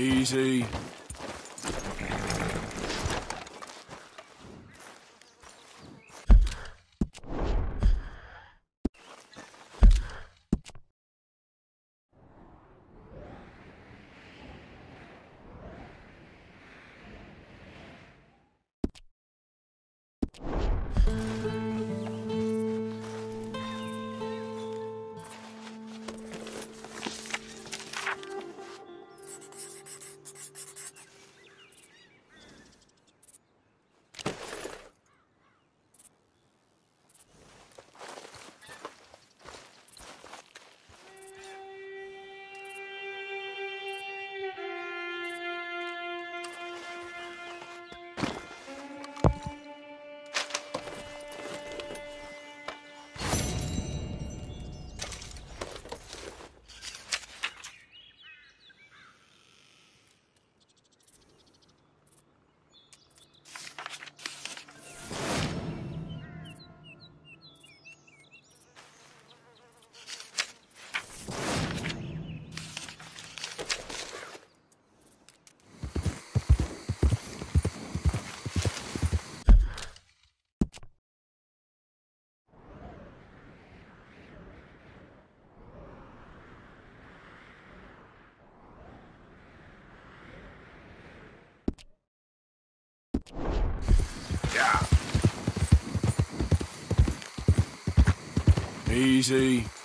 Easy. Easy.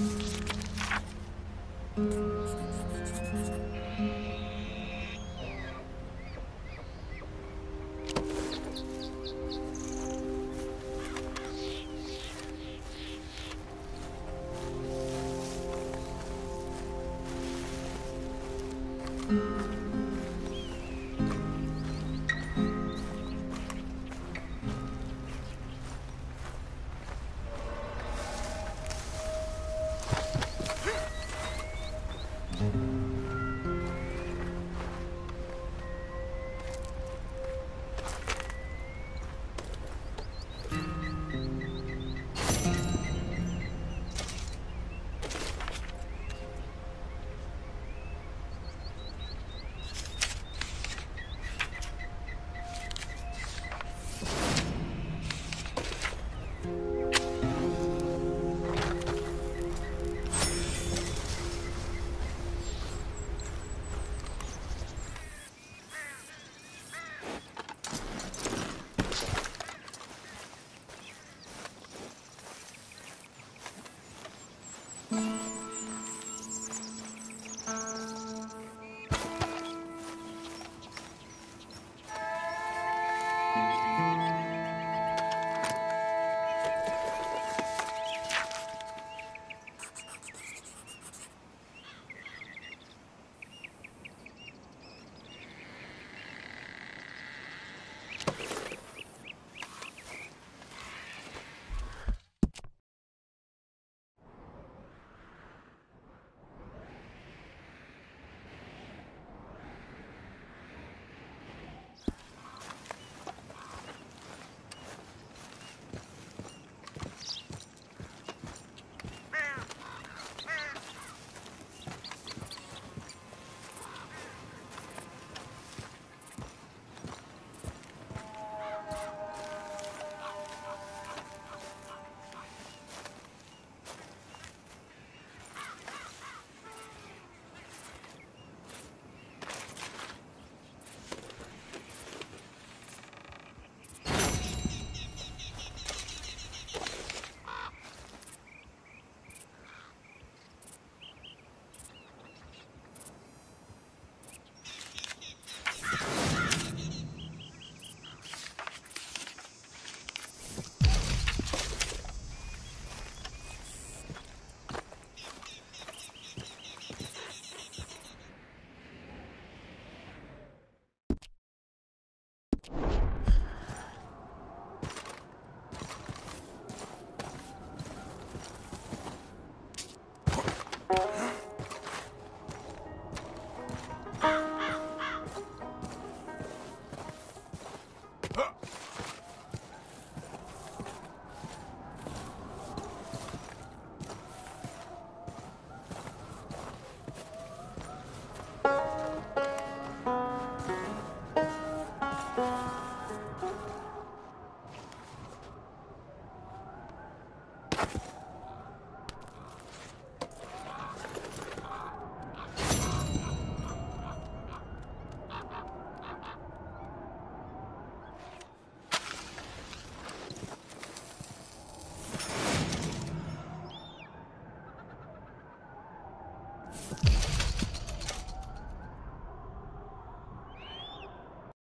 Thank mm -hmm. you.